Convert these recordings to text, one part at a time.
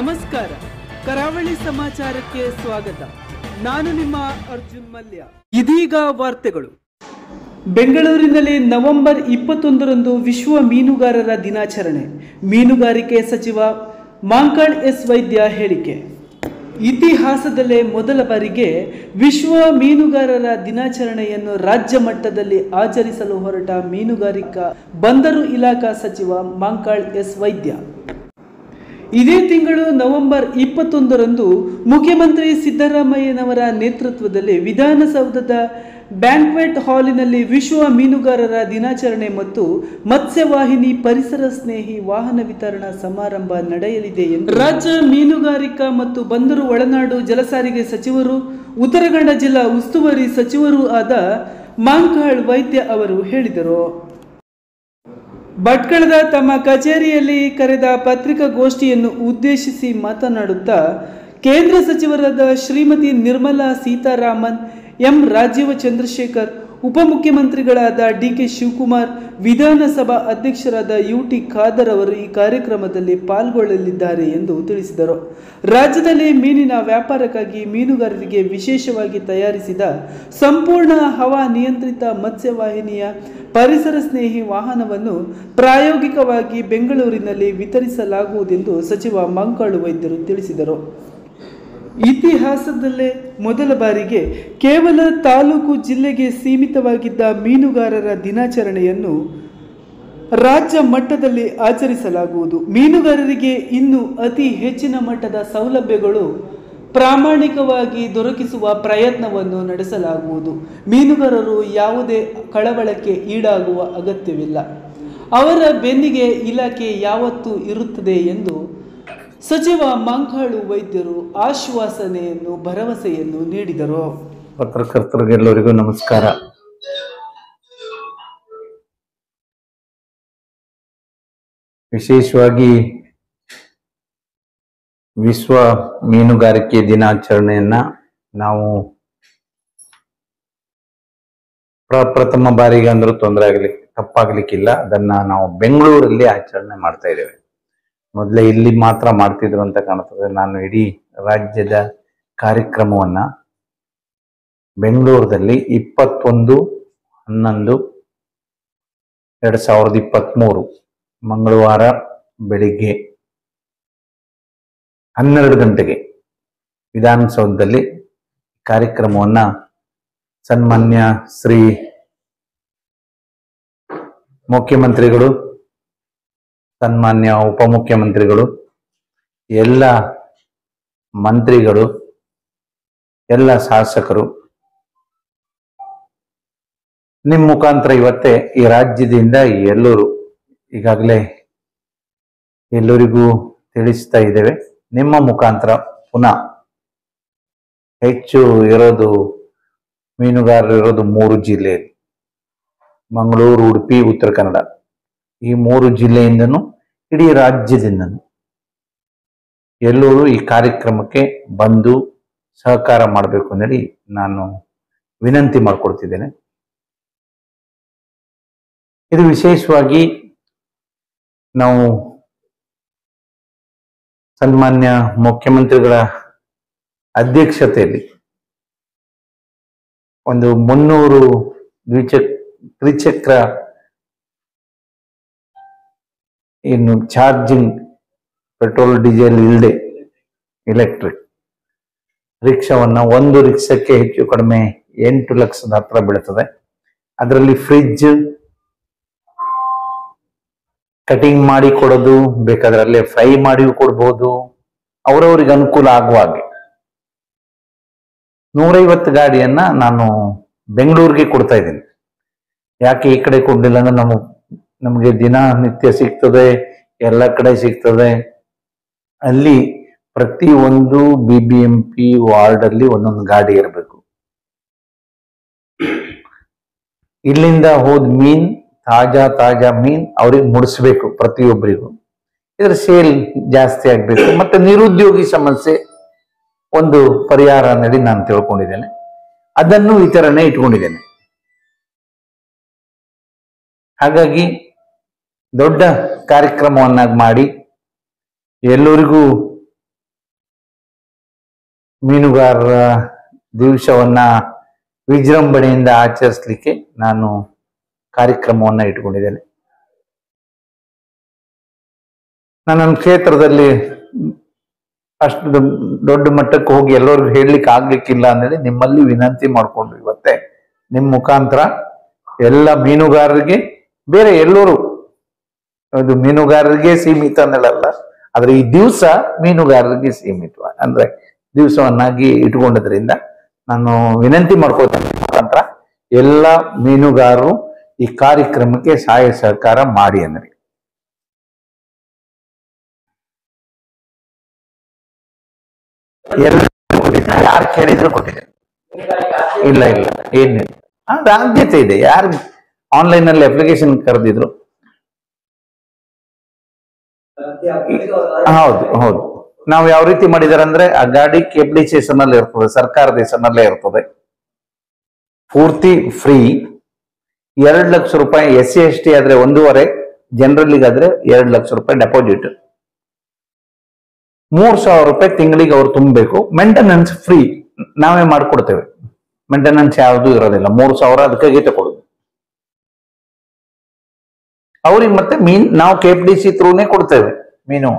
ನಮಸ್ಕಾರ. ಕರಾವಳಿ ಸಮಾಚಾರಕ್ಕೆ ಸ್ವಾಗತ. ನಾನು ನಿಮ್ಮ ಅರ್ಜುನ್ ಮಲ್ಯ. ಇದೀಗ ವಾರ್ತೆಗಳು. ಬೆಂಗಳೂರಿನಲ್ಲಿ ನವೆಂಬರ್ ಇಪ್ಪತ್ತೊಂದರಂದು ವಿಶ್ವ ಮೀನುಗಾರರ ದಿನಾಚರಣೆ. ಮೀನುಗಾರಿಕೆ ಸಚಿವ ಮಾಂಕಳ್ ಎಸ್ ವೈದ್ಯ ಹೇಳಿಕೆ. ಇತಿಹಾಸದಲ್ಲೇ ಮೊದಲ ಬಾರಿಗೆ ವಿಶ್ವ ಮೀನುಗಾರರ ದಿನಾಚರಣೆಯನ್ನು ರಾಜ್ಯ ಮಟ್ಟದಲ್ಲಿ ಆಚರಿಸಲು ಹೊರಟ ಮೀನುಗಾರಿಕಾ ಬಂದರು ಇಲಾಖಾ ಸಚಿವ ಮಾಂಕಾಳ್ ಎಸ್ ವೈದ್ಯ. ಇದೇ ತಿಂಗಳು ನವೆಂಬರ್ ಇಪ್ಪತ್ತೊಂದರಂದು ಮುಖ್ಯಮಂತ್ರಿ ಸಿದ್ದರಾಮಯ್ಯನವರ ನೇತೃತ್ವದಲ್ಲಿ ವಿಧಾನಸೌಧದ ಬ್ಯಾಂಕ್ವೆಟ್ ಹಾಲಿನಲ್ಲಿ ವಿಶ್ವ ಮೀನುಗಾರರ ದಿನಾಚರಣೆ ಮತ್ತು ಮತ್ಸ್ಯವಾಹಿನಿ ಪರಿಸರ ಸ್ನೇಹಿ ವಾಹನ ವಿತರಣಾ ಸಮಾರಂಭ ನಡೆಯಲಿದೆ ಎಂದು ರಾಜ್ಯ ಮೀನುಗಾರಿಕಾ ಮತ್ತು ಬಂದರು ಒಳನಾಡು ಜಲಸಾರಿಗೆ ಸಚಿವರು ಉತ್ತರಕನ್ನಡ ಜಿಲ್ಲಾ ಉಸ್ತುವಾರಿ ಸಚಿವರೂ ಆದ ಮಾಂಕಾಳ್ ವೈದ್ಯ ಅವರು ಹೇಳಿದರು. ಭಟ್ಕಳದ ತಮ್ಮ ಕಚೇರಿಯಲ್ಲಿ ಕರೆದ ಪತ್ರಿಕಾಗೋಷ್ಠಿಯನ್ನು ಉದ್ದೇಶಿಸಿ ಮಾತನಾಡುತ್ತಾ ಕೇಂದ್ರ ಸಚಿವರಾದ ಶ್ರೀಮತಿ ನಿರ್ಮಲಾ ಸೀತಾರಾಮನ್, ಎಂ. ರಾಜೀವ ಚಂದ್ರಶೇಖರ್ ಉಪಮುಖ್ಯಮಂತ್ರಿಗಳಾದ ಡಿ ಕೆ ಶಿವಕುಮಾರ್, ವಿಧಾನಸಭಾ ಅಧ್ಯಕ್ಷರಾದ ಯು ಟಿ ಖಾದರ್ ಅವರು ಈ ಕಾರ್ಯಕ್ರಮದಲ್ಲಿ ಪಾಲ್ಗೊಳ್ಳಲಿದ್ದಾರೆ ಎಂದು ತಿಳಿಸಿದರು. ರಾಜ್ಯದಲ್ಲಿ ಮೀನಿನ ವ್ಯಾಪಾರಕ್ಕಾಗಿ ಮೀನುಗಾರರಿಗೆ ವಿಶೇಷವಾಗಿ ತಯಾರಿಸಿದ ಸಂಪೂರ್ಣ ಹವಾ ನಿಯಂತ್ರಿತ ಮತ್ಸ್ಯವಾಹಿನಿಯ ಪರಿಸರ ಸ್ನೇಹಿ ವಾಹನವನ್ನು ಪ್ರಾಯೋಗಿಕವಾಗಿ ಬೆಂಗಳೂರಿನಲ್ಲಿ ವಿತರಿಸಲಾಗುವುದೆಂದು ಸಚಿವ ಮಂಕಾಳು ವೈದ್ಯರು ತಿಳಿಸಿದರು. ಇತಿಹಾಸದಲ್ಲೇ ಮೊದಲ ಬಾರಿಗೆ ಕೇವಲ ತಾಲೂಕು ಜಿಲ್ಲೆಗೆ ಸೀಮಿತವಾಗಿದ್ದ ಮೀನುಗಾರರ ದಿನಾಚರಣೆಯನ್ನು ರಾಜ್ಯ ಮಟ್ಟದಲ್ಲಿ ಆಚರಿಸಲಾಗುವುದು. ಮೀನುಗಾರರಿಗೆ ಇನ್ನು ಅತಿ ಹೆಚ್ಚಿನ ಮಟ್ಟದ ಸೌಲಭ್ಯಗಳು ಪ್ರಾಮಾಣಿಕವಾಗಿ ದೊರಕಿಸುವ ಪ್ರಯತ್ನವನ್ನು ನಡೆಸಲಾಗುವುದು. ಮೀನುಗಾರರು ಯಾವುದೇ ಕಳವಳಕ್ಕೆ ಈಡಾಗುವ ಅಗತ್ಯವಿಲ್ಲ. ಅವರ ಬೆನ್ನಿಗೆ ಇಲಾಖೆ ಯಾವತ್ತೂ ಇರುತ್ತದೆ ಎಂದು ಸಚಿವ ಮಂಕಾಳು ವೈದ್ಯರು ಆಶ್ವಾಸನೆಯನ್ನು, ಭರವಸೆಯನ್ನು ನೀಡಿದರು. ಪತ್ರಕರ್ತರಿಗೆಲ್ಲರಿಗೂ ನಮಸ್ಕಾರ. ವಿಶೇಷವಾಗಿ ವಿಶ್ವ ಮೀನುಗಾರಿಕೆ ದಿನಾಚರಣೆಯನ್ನ ನಾವು ಪ್ರಪ್ರಥಮ ಬಾರಿಗೆ ಅಂದ್ರೂ ತೊಂದರೆ ಆಗ್ಲಿಕ್ಕೆ ತಪ್ಪಾಗ್ಲಿಕ್ಕಿಲ್ಲ. ಅದನ್ನ ನಾವು ಬೆಂಗಳೂರಲ್ಲಿ ಆಚರಣೆ ಮಾಡ್ತಾ ಇದ್ದೇವೆ. ಮೊದಲೇ ಇಲ್ಲಿ ಮಾತ್ರ ಮಾಡ್ತಿದ್ರು ಅಂತ ಕಾಣ್ತದೆ. ನಾನು ಇಡೀ ರಾಜ್ಯದ ಕಾರ್ಯಕ್ರಮವನ್ನ ಬೆಂಗಳೂರದಲ್ಲಿ ಇಪ್ಪತ್ತೊಂದು, ಹನ್ನೊಂದು, ಎರಡ್ ಸಾವಿರದ ಇಪ್ಪತ್ತ್ಮೂರು ಮಂಗಳವಾರ ಬೆಳಿಗ್ಗೆ ಹನ್ನೆರಡು ಗಂಟೆಗೆ ವಿಧಾನಸೌಧದಲ್ಲಿ ಕಾರ್ಯಕ್ರಮವನ್ನ ಸನ್ಮಾನ್ಯ ಶ್ರೀ ಮುಖ್ಯಮಂತ್ರಿಗಳು ಸನ್ಮಾನ್ಯ ಉಪಮುಖ್ಯಮಂತ್ರಿಗಳು, ಎಲ್ಲ ಮಂತ್ರಿಗಳು, ಎಲ್ಲ ಶಾಸಕರು ನಿಮ್ಮ ಮುಖಾಂತರ ಇವತ್ತೇ ಈ ರಾಜ್ಯದಿಂದ ಎಲ್ಲರೂ ಈಗಾಗಲೇ ಎಲ್ಲರಿಗೂ ತಿಳಿಸ್ತಾ ಇದ್ದೇವೆ. ನಿಮ್ಮ ಮುಖಾಂತರ ಪುನಃ ಹೆಚ್ಚು ಇರೋದು, ಮೀನುಗಾರರು ಇರೋದು ಮೂರು ಜಿಲ್ಲೆಯಲ್ಲಿ. ಮಂಗಳೂರು, ಉಡುಪಿ, ಉತ್ತರ ಕನ್ನಡ. ಈ ಮೂರು ಜಿಲ್ಲೆಯಿಂದನೂ, ಇಡೀ ರಾಜ್ಯದಿಂದನೂ ಎಲ್ಲರೂ ಈ ಕಾರ್ಯಕ್ರಮಕ್ಕೆ ಬಂದು ಸಹಕಾರ ಮಾಡಬೇಕು ಅಂತೇಳಿ ನಾನು ವಿನಂತಿ ಮಾಡಿಕೊಡ್ತಿದ್ದೇನೆ. ಇದು ವಿಶೇಷವಾಗಿ ನಾವು ಸನ್ಮಾನ್ಯ ಮುಖ್ಯಮಂತ್ರಿಗಳ ಅಧ್ಯಕ್ಷತೆಯಲ್ಲಿ ಒಂದು ಮುನ್ನೂರು ದ್ವಿಚಕ್ ತ್ರಿಚಕ್ರ ಇನ್ನು ಚಾರ್ಜಿಂಗ್ ಪೆಟ್ರೋಲ್, ಡೀಸೆಲ್ ಇಲ್ಲದೆ ಎಲೆಕ್ಟ್ರಿಕ್ ರಿಕ್ಷಾವನ್ನು ಒಂದು ರಿಕ್ಷಕ್ಕೆ ಹೆಚ್ಚು ಕಡಿಮೆ ಎಂಟು ಲಕ್ಷದ ಹತ್ರ ಬೀಳ್ತದೆ. ಅದರಲ್ಲಿ ಫ್ರಿಜ್ ಕಟಿಂಗ್ ಮಾಡಿ ಕೊಡೋದು ಬೇಕಾದ್ರೆ ಅಲ್ಲೇ ಫ್ರೈ ಮಾಡಿ ಕೊಡ್ಬೋದು. ಅವರವ್ರಿಗೆ ಅನುಕೂಲ ಆಗುವ ಹಾಗೆ. ನೂರೈವತ್ತು ಗಾಡಿಯನ್ನ ನಾನು ಬೆಂಗಳೂರಿಗೆ ಕೊಡ್ತಾ ಇದ್ದೀನಿ. ಯಾಕೆ ಈ ಕಡೆ ಕೊಡಲಿಲ್ಲ ಅಂದ್ರೆ ನಮ್ಮ ನಮಗೆ ದಿನ ನಿತ್ಯ ಸಿಗ್ತದೆ, ಎಲ್ಲ ಕಡೆ ಸಿಗ್ತದೆ. ಅಲ್ಲಿ ಪ್ರತಿ ಒಂದು B B M P ward ಅಲ್ಲಿ ಒಂದೊಂದು ಗಾಡಿ ಇರಬೇಕು. ಇಲ್ಲಿಂದ ಹೋದ ಮೀನ್, ತಾಜಾ ತಾಜಾ ಮೀನ್ ಅವ್ರಿಗೆ ಮುಡಿಸ್ಬೇಕು ಪ್ರತಿಯೊಬ್ಬರಿಗೂ. ಇದ್ರ ಸೇಲ್ ಜಾಸ್ತಿ ಆಗ್ಬೇಕು. ಮತ್ತೆ ನಿರುದ್ಯೋಗಿ ಸಮಸ್ಯೆ ಒಂದು ಪರಿಹಾರ ನಡಿ ನಾನು ತಿಳ್ಕೊಂಡಿದ್ದೇನೆ. ಅದನ್ನು ವಿತರಣೆ ಇಟ್ಕೊಂಡಿದ್ದೇನೆ. ಹಾಗಾಗಿ ದೊಡ್ಡ ಕಾರ್ಯಕ್ರಮವನ್ನಾಗಿ ಮಾಡಿ ಎಲ್ಲರಿಗೂ ಮೀನುಗಾರರ ದಿವಸವನ್ನ ವಿಜೃಂಭಣೆಯಿಂದ ಆಚರಿಸಲಿಕ್ಕೆ ನಾನು ಕಾರ್ಯಕ್ರಮವನ್ನ ಇಟ್ಕೊಂಡಿದ್ದೇನೆ ನಾನು ನನ್ನ ಕ್ಷೇತ್ರದಲ್ಲಿ ಅಷ್ಟು ದೊಡ್ಡ ಮಟ್ಟಕ್ಕೆ ಹೋಗಿ ಎಲ್ಲರಿಗೂ ಹೇಳಲಿಕ್ಕೆ ಆಗ್ಲಿಕ್ಕಿಲ್ಲ ಅಂದ್ರೆ ನಿಮ್ಮಲ್ಲಿ ವಿನಂತಿ ಮಾಡ್ಕೊಂಡು ಇವತ್ತೇ ನಿಮ್ಮ ಮುಖಾಂತರ ಎಲ್ಲ ಮೀನುಗಾರರಿಗೆ, ಬೇರೆ ಎಲ್ಲರೂ ಅದು ಮೀನುಗಾರರಿಗೆ ಸೀಮಿತ ಅನ್ನಲ್ಲ ಆದ್ರೆ ಈ ದಿವಸ ಮೀನುಗಾರರಿಗೆ ಸೀಮಿತ. ಅಂದ್ರೆ ದಿವಸವನ್ನಾಗಿ ಇಟ್ಕೊಂಡದ್ರಿಂದ ನಾನು ವಿನಂತಿ ಮಾಡ್ಕೋತೇನೆ ಮುಖಾಂತರ ಎಲ್ಲ ಮೀನುಗಾರರು ಈ ಕಾರ್ಯಕ್ರಮಕ್ಕೆ ಸಹಾಯ ಸಹಕಾರ ಮಾಡಿ ಅಂದ್ರೆ ಯಾರು ಕೇಳಿದ್ರು ಕೊಟ್ಟಿದೆ ಇಲ್ಲ ಇಲ್ಲ, ಏನಿಲ್ಲ. ಅದು ಆದ್ಯತೆ ಇದೆ. ಯಾರು ಆನ್ಲೈನ್ ಅಲ್ಲಿ ಅಪ್ಲಿಕೇಶನ್ ಕರೆದಿದ್ರು ಹೌದು ಹೌದು. ನಾವು ಯಾವ ರೀತಿ ಮಾಡಿದಾರೆ ಅಂದ್ರೆ ಆ ಗಾಡಿ ಕೆಬ್ಲಿಚ್ ಹೆಸರಿನಲ್ಲಿ ಇರ್ತದೆ, ಸರ್ಕಾರದ ಹೆಸರಿನಲ್ಲೇ ಇರ್ತದೆ. ಪೂರ್ತಿ ಫ್ರೀ ಎರಡು ಲಕ್ಷ ರೂಪಾಯಿ ಎಸ್ ಸಿ ಎಸ್ ಟಿ ಆದ್ರೆ ಒಂದೂವರೆ ಜನರಲ್ಲಿಗಾದ್ರೆ ಎರಡು ಲಕ್ಷ ರೂಪಾಯಿ ಡೆಪಾಸಿಟ್ ಮೂರ್ ಸಾವಿರ ರೂಪಾಯಿ ತಿಂಗಳಿಗೆ ಅವ್ರು ತುಂಬಬೇಕು. ಮೇಂಟೆನೆನ್ಸ್ ಫ್ರೀ ನಾವೇ ಮಾಡ್ಕೊಡ್ತೇವೆ. ಮೇಂಟೆನೆನ್ಸ್ ಯಾವುದು ಇರೋದಿಲ್ಲ. ಮೂರು ಸಾವಿರ ಅದಕ್ಕಾಗಿ ತಗೊಳ್ಳೋದು ಅವ್ರಿಗೆ ಮತ್ತೆ ಮೀನ್ ನಾವು ಕೆ ಪಿ ಡಿ ಸಿ ತ್ರೂನೇ ಕೊಡ್ತೇವೆ. ಮೀನು.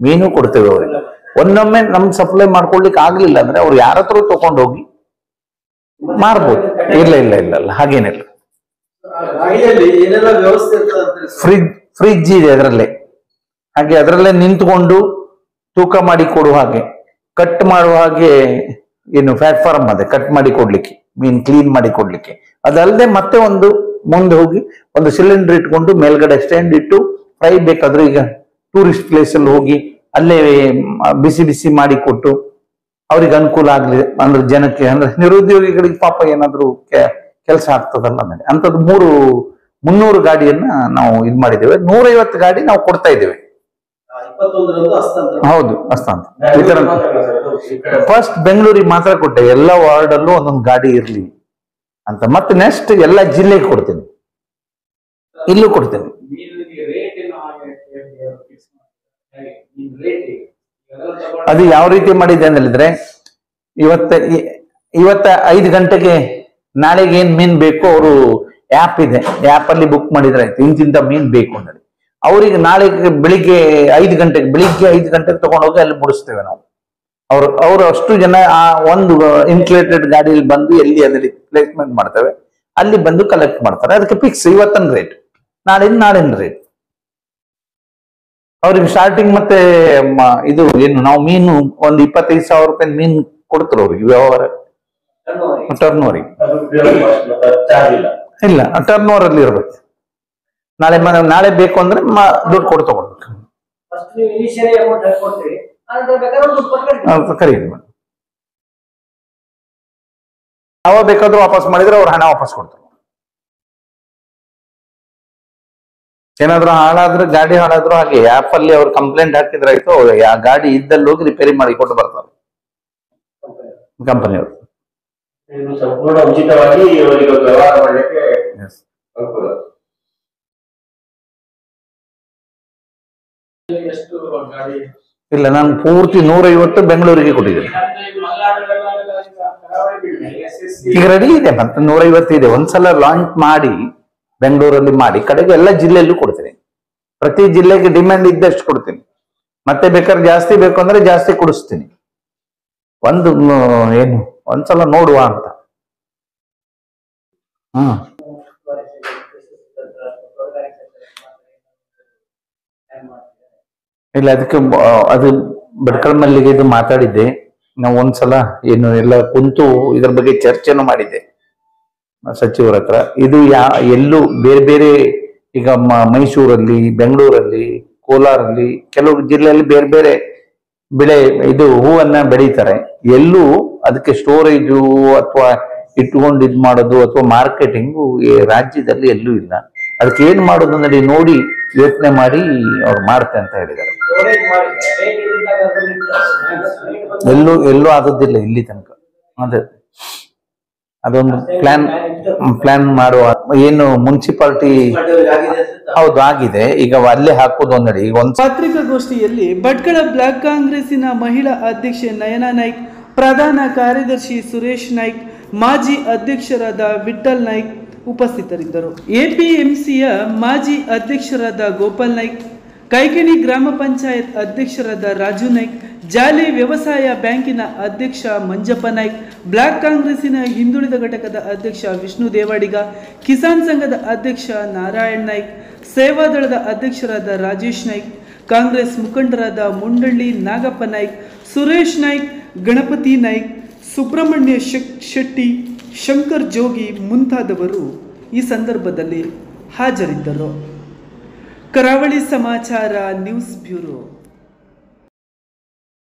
ಮೀನು ಕೊಡ್ತೇವೆ ಅವ್ರಿಗೆ. ಒಂದೊಮ್ಮೆ ನಮ್ ಸಪ್ಲೈ ಮಾಡ್ಕೊಳ್ಲಿಕ್ಕೆ ಆಗ್ಲಿಲ್ಲ ಅಂದ್ರೆ ಅವ್ರು ಯಾರ ಹತ್ರ ತಗೊಂಡೋಗಿ ಮಾರ್ಬೋದು. ಇಲ್ಲ ಇಲ್ಲ ಇಲ್ಲ ಇಲ್ಲ ಹಾಗೇನಿಲ್ಲ. ಫ್ರಿಜ್ ಫ್ರಿಜ್ ಇದೆ ಅದರಲ್ಲೇ. ಹಾಗೆ ಅದರಲ್ಲೇ ನಿಂತ್ಕೊಂಡು ತೂಕ ಮಾಡಿ ಕೊಡುವ ಹಾಗೆ. ಕಟ್ ಮಾಡುವ ಹಾಗೆ ಏನು ಪ್ಲಾಟ್ಫಾರ್ಮ್ ಅದೇ ಕಟ್ ಮಾಡಿ ಕೊಡ್ಲಿಕ್ಕೆ ಮೀನ್ ಕ್ಲೀನ್ ಮಾಡಿ ಕೊಡ್ಲಿಕ್ಕೆ. ಅದಲ್ಲದೆ ಮತ್ತೆ ಒಂದು ಮುಂದೆ ಹೋಗಿ ಒಂದು ಸಿಲಿಂಡರ್ ಇಟ್ಕೊಂಡು ಮೇಲ್ಗಡೆ ಸ್ಟ್ಯಾಂಡ್ ಇಟ್ಟು ಫ್ರೈ ಬೇಕಾದ್ರೂ ಈಗ ಟೂರಿಸ್ಟ್ ಪ್ಲೇಸ್ ಅಲ್ಲಿ ಹೋಗಿ ಅಲ್ಲೇ ಬಿಸಿ ಬಿಸಿ ಮಾಡಿ ಕೊಟ್ಟು ಅವ್ರಿಗೆ ಅನುಕೂಲ ಆಗ್ಲಿ ಅಂದ್ರೆ ಜನಕ್ಕೆ ಅಂದ್ರೆ ನಿರುದ್ಯೋಗಿಗಳಿಗೆ ಪಾಪ ಏನಾದ್ರು ಕೆಲಸ ಆಗ್ತದಲ್ಲ ಮೇಲೆ. ಅಂತದ್ದು ಮೂರು ಮುನ್ನೂರು ಗಾಡಿಯನ್ನ ನಾವು ಇದ್ ಮಾಡಿದ್ದೇವೆ. ನೂರೈವತ್ತು ಗಾಡಿ ನಾವು ಕೊಡ್ತಾ ಇದ್ದೇವೆ. ಹಸ್ತಾಂತರ. ಹೌದು ಅಸ್ತಾಂತ ವಿತರಣೆ ಫಸ್ಟ್ ಬೆಂಗಳೂರಿಗೆ ಮಾತ್ರ ಕೊಟ್ಟೆ. ಎಲ್ಲ ವಾರ್ಡ್ ಅಲ್ಲೂ ಒಂದೊಂದು ಗಾಡಿ ಇರ್ಲಿ ಅಂತ. ಮತ್ತೆ ನೆಕ್ಸ್ಟ್ ಎಲ್ಲ ಜಿಲ್ಲೆಗೆ ಕೊಡ್ತೇನೆ. ಇಲ್ಲೂ ಕೊಡ್ತೀನಿ ಮೀನಿಗೆ ರೇಟ್ ಏನು ಹಾಗೆ ಫಿಕ್ಸ್ ಮಾಡ್ತಾರೆ ಹೇಗೆ ಮೀನ್ ರೇಟ್ ಈಗ ಅದೆಲ್ಲ ತಗೊಂಡು ಅದು ಯಾವ ರೀತಿ ಮಾಡಿದೆ ಅಂತ ಹೇಳಿದ್ರೆ, ಇವತ್ತ ಇವತ್ತ ಐದು ಗಂಟೆಗೆ ನಾಳೆಗೆ ಏನ್ ಮೀನ್ ಬೇಕು ಅವರು ಆ್ಯಪ್ ಇದೆ. ಆ್ಯಪ್ ಅಲ್ಲಿ ಬುಕ್ ಮಾಡಿದ್ರೆ ಆಯ್ತು. ಇಂತಿಂತ ಮೀನ್ ಬೇಕು ಅಂತ ಅವರಿಗೆ ನಾಳೆ ಬೆಳಿಗ್ಗೆ ಐದು ಗಂಟೆಗೆ, ಬೆಳಿಗ್ಗೆ ಐದು ಗಂಟೆಗೆ ತಗೊಂಡೋಗಿ ಅಲ್ಲಿ ಮುಡಿಸ್ತೇವೆ ನಾವು. ಅವ್ರು ಅವರು ಅಷ್ಟು ಜನ ಆ ಒಂದು ಇನ್ಕ್ಲೇಟೆಡ್ ಗಾಡಿಯಲ್ಲಿ ಬಂದು ಎಲ್ಲಿ ಅದರಲ್ಲಿ ಪ್ಲೇಸ್ಮೆಂಟ್ ಮಾಡ್ತೇವೆ. ಅಲ್ಲಿ ಬಂದು ಕಲೆಕ್ಟ್ ಮಾಡ್ತಾರೆ. ಅದಕ್ಕೆ ಫಿಕ್ಸ್ ಇವತ್ತಿನ ರೇಟ್ ನಾಳಿನ ನಾಳಿನ ರೇಟ್ ಅವ್ರಿಗೆ ಸ್ಟಾರ್ಟಿಂಗ್ ಮತ್ತೆ ಇದು ಏನು ನಾವು ಮೀನು ಒಂದು ಇಪ್ಪತ್ತೈದು ಸಾವಿರ ರೂಪಾಯಿ ಮೀನು ಕೊಡ್ತಾರೆ ಅವ್ರಿಗೆ ವ್ಯವಹಾರ. ಟರ್ನ್ ಓವರಿಗೆ ಇಲ್ಲ. ಟರ್ನ್ ಓವರ್ ಅಲ್ಲಿ ಇರ್ಬೇಕು. ನಾಳೆ ನಾಳೆ ಬೇಕು ಅಂದ್ರೆ ದುಡ್ಡು ಕೊಟ್ಟು ತಗೊಳ್ಬೇಕು. ಕರೀರಿ ಮೇಡಮ್. ಬೇಕಾದ್ರೂ ವಾಪಸ್ ಮಾಡಿದ್ರೆ ಅವ್ರು ಹಣ ವಾಪಸ್ ಕೊಡ್ತಾರೆ. ಏನಾದ್ರೂ ಹಾಳಾದ್ರೆ ಗಾಡಿ ಹಾಳಾದ್ರೂ ಹಾಗೆ ಆಪ್ ಅಲ್ಲಿ ಅವ್ರು ಕಂಪ್ಲೇಂಟ್ ಹಾಕಿದ್ರೆ ಆಯ್ತು ಆ ಗಾಡಿ ಇದ್ದಲ್ಲಿ ಹೋಗಿ ರಿಪೇರಿ ಮಾಡಿ ಕೊಟ್ಟು ಬರ್ತಾರೆ. ಕಂಪನಿಯವರು ಇಲ್ಲ ನಾನು ಪೂರ್ತಿ ನೂರೈವತ್ತು ಬೆಂಗಳೂರಿಗೆ ಕೊಟ್ಟಿದ್ದೀನಿ. ಈಗ ರೆಡಿ ಇದೆ ಮತ್ತೆ ನೂರೈವತ್ತು ಇದೆ. ಒಂದ್ಸಲ ಲಾಂಚ್ ಮಾಡಿ ಬೆಂಗಳೂರಲ್ಲಿ ಮಾಡಿ, ಕಡೆಗೆ ಎಲ್ಲ ಜಿಲ್ಲೆಯಲ್ಲೂ ಕೊಡ್ತೀನಿ. ಪ್ರತಿ ಜಿಲ್ಲೆಗೆ ಡಿಮ್ಯಾಂಡ್ ಇದ್ದಷ್ಟು ಕೊಡ್ತೀನಿ. ಮತ್ತೆ ಬೇಕಾದ್ರೆ ಜಾಸ್ತಿ ಬೇಕು ಅಂದ್ರೆ ಜಾಸ್ತಿ ಕೊಡಿಸ್ತೀನಿ. ಒಂದು ಏನು, ಒಂದ್ಸಲ ನೋಡುವ ಅಂತ. ಹ್ಮ್. ಇಲ್ಲ, ಅದಕ್ಕೆ ಅದು ಭಟ್ಕಳ ಮಲ್ಲಿಗೆ ಇದು ಮಾತಾಡಿದ್ದೆ. ನಾವು ಒಂದ್ಸಲ ಏನು ಎಲ್ಲ ಕುಂತು ಇದ್ರ ಬಗ್ಗೆ ಚರ್ಚೆನೂ ಮಾಡಿದ್ದೆ. ಸಚಿವರ ಹತ್ರ. ಇದು ಯಾ, ಎಲ್ಲೂ ಬೇರೆ ಬೇರೆ ಈಗ ಮೈಸೂರಲ್ಲಿ, ಬೆಂಗಳೂರಲ್ಲಿ, ಕೋಲಾರಲ್ಲಿ, ಕೆಲವು ಜಿಲ್ಲೆಯಲ್ಲಿ ಬೇರೆ ಬೇರೆ ಬೆಳೆ, ಇದು ಹೂವನ್ನ ಬೆಳೀತಾರೆ. ಎಲ್ಲೂ ಅದಕ್ಕೆ ಸ್ಟೋರೇಜು ಅಥವಾ ಇಟ್ಕೊಂಡು ಇದು ಮಾಡೋದು ಅಥವಾ ಮಾರ್ಕೆಟಿಂಗು ರಾಜ್ಯದಲ್ಲಿ ಎಲ್ಲೂ ಇಲ್ಲ. ಅದಕ್ಕೆ ಏನ್ ಮಾಡೋದು ಅನ್ನೋದು ನೋಡಿ, ಯೋಚನೆ ಮಾಡಿ ಅವ್ರು ಮಾಡ್ತೆ ಅಂತ ಹೇಳಿದ್ದಾರೆ. ಎಲ್ಲೂ ಎಲ್ಲೂ ಆದದ್ದಿಲ್ಲ ಇಲ್ಲಿ ತನಕ. ಅದೇ. ಅದೊಂದು ಪ್ಲಾನ್ ಪ್ಲಾನ್ ಮಾಡುವ ಏನು ಮುನ್ಸಿಪಾಲಿಟಿ ಆಗಿದೆ ಹೌದು ಆಗಿದೆ. ಈಗ ಅಲ್ಲೇ ಹಾಕೋದು ಒಂದಡಿ. ಈಗ ಒಂದು ಪತ್ರಿಕಾಗೋಷ್ಠಿಯಲ್ಲಿ ಭಟ್ಕಳ ಬ್ಲಾಕ್ ಕಾಂಗ್ರೆಸ್ಸಿನ ಮಹಿಳಾ ಅಧ್ಯಕ್ಷೆ ನಯನಾ ನಾಯ್ಕ್ ಪ್ರಧಾನ ಕಾರ್ಯದರ್ಶಿ ಸುರೇಶ್ ನಾಯ್ಕ್ ಮಾಜಿ ಅಧ್ಯಕ್ಷರಾದ ವಿಠಲ್ ನಾಯ್ಕ್ ಉಪಸ್ಥಿತರಿದ್ದರು. ಎಪಿಎಂಸಿಯ ಮಾಜಿ ಅಧ್ಯಕ್ಷರಾದ ಗೋಪಾಲ್ ನಾಯ್ಕ್ ಕೈಕಿಣಿ ಗ್ರಾಮ ಪಂಚಾಯತ್ ಅಧ್ಯಕ್ಷರಾದ ರಾಜು ನಾಯ್ಕ್, ಜಾಲಿ ವ್ಯವಸಾಯ ಬ್ಯಾಂಕಿನ ಅಧ್ಯಕ್ಷ ಮಂಜಪ್ಪ ನಾಯ್ಕ್, ಬ್ಲಾಕ್ ಕಾಂಗ್ರೆಸ್ಸಿನ ಹಿಂದುಳಿದ ಘಟಕದ ಅಧ್ಯಕ್ಷ ವಿಷ್ಣು ದೇವಾಡಿಗ, ಕಿಸಾನ್ ಸಂಘದ ಅಧ್ಯಕ್ಷ ನಾರಾಯಣ್ ನಾಯ್ಕ್ ಸೇವಾದಳದ ಅಧ್ಯಕ್ಷರಾದ ರಾಜೇಶ್ ನಾಯ್ಕ್, ಕಾಂಗ್ರೆಸ್ ಮುಖಂಡರಾದ ಮುಂಡಳ್ಳಿ ನಾಗಪ್ಪ ನಾಯ್ಕ್, ಸುರೇಶ್ ನಾಯ್ಕ್, ಗಣಪತಿ ನಾಯ್ಕ್, ಸುಬ್ರಹ್ಮಣ್ಯ ಶೆಟ್ಟಿ, ಶಂಕರ್ ಜೋಗಿ ಮುಂತಾದವರು ಈ ಸಂದರ್ಭದಲ್ಲಿ ಹಾಜರಿದ್ದರು. ಕರಾವಳಿ ಸಮಾಚಾರ ನ್ಯೂಸ್ ಬ್ಯೂರೋ.